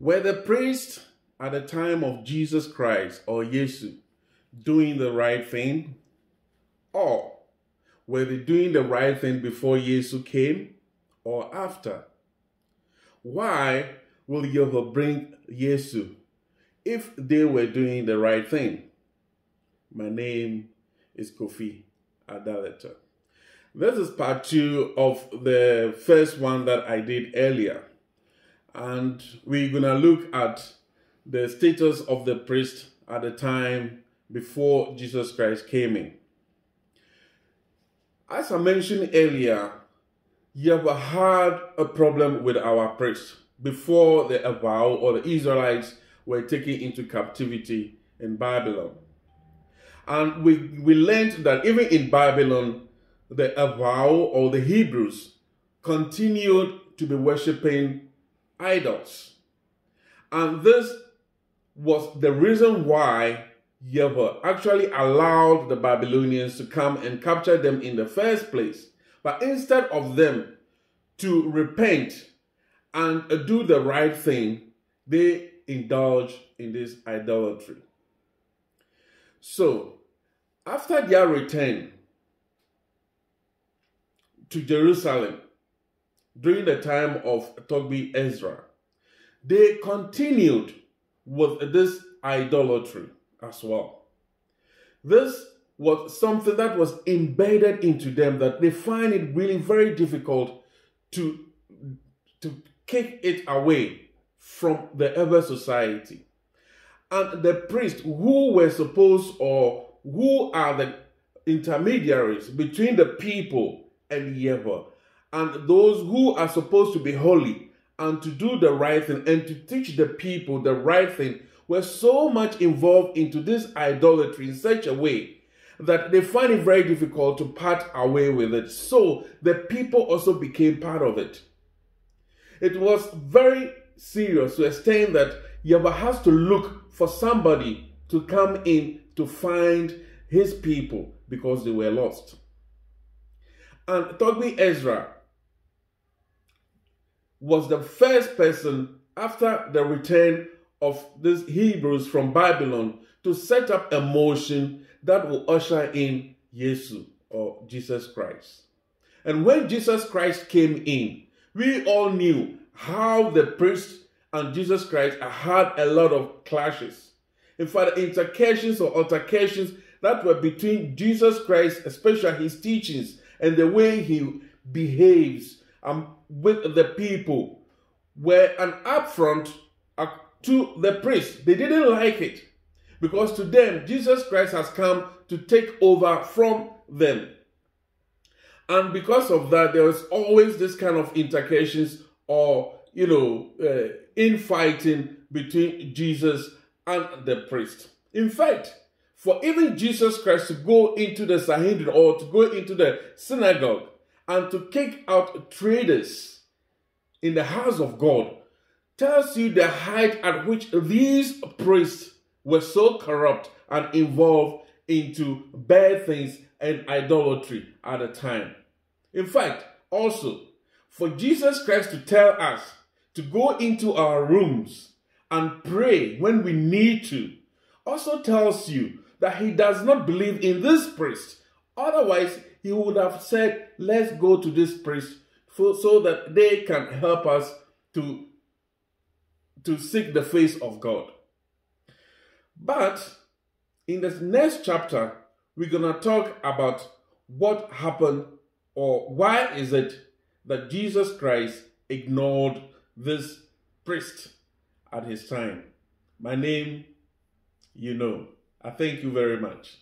Were the priests at the time of Jesus Christ or Jesus doing the right thing? Or were they doing the right thing before Jesus came or after? Why will Yahweh bring Jesus if they were doing the right thing? My name is Kofi Adalete. This is part two of the first one that I did earlier. And we're going to look at the status of the priest at the time before Jesus Christ came in. As I mentioned earlier, Yahweh had a problem with our priests before the Avowal or the Israelites were taken into captivity in Babylon. And we, we learned that even in Babylon, the Avowal or the Hebrews continued to be worshipping idols. And this was the reason why Yahweh actually allowed the Babylonians to come and capture them in the first place. But instead of them to repent and do the right thing, they indulge in this idolatry. So, after their return to Jerusalem during the time of Togbi Ezra, they continued with this idolatry as well. This was something that was embedded into them that they find it really very difficult to, to kick it away from the ever society. And the priests who were supposed or who are the intermediaries between the people and Yahweh, and those who are supposed to be holy and to do the right thing and to teach the people the right thing were so much involved into this idolatry in such a way that they find it very difficult to part away with it. So the people also became part of it. It was very serious to extent that Yahweh has to look for somebody to come in to find his people because they were lost. And Togbi Ezra was the first person after the return of these Hebrews from Babylon to set up a motion that will usher in Jesus or Jesus Christ. And when Jesus Christ came in, we all knew how the priest and Jesus Christ had a lot of clashes. In fact, intercessions or altercations that were between Jesus Christ, especially his teachings and the way he behaves um, with the people, were an upfront to the priest. They didn't like it because to them, Jesus Christ has come to take over from them. And because of that, there was always this kind of intercations or, you know, uh, infighting between Jesus and the priest. In fact, for even Jesus Christ to go into the Sanhedrin or to go into the synagogue and to kick out traders in the house of God tells you the height at which these priests were so corrupt and involved into bad things and idolatry at the time. In fact, also, for Jesus Christ to tell us to go into our rooms and pray when we need to, also tells you that he does not believe in this priest. Otherwise, he would have said, let's go to this priest so that they can help us to to seek the face of God. But in this next chapter, we're going to talk about what happened or why is it that Jesus Christ ignored this priest at his time. My name, you know. I thank you very much.